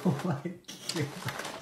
Oh my goodness.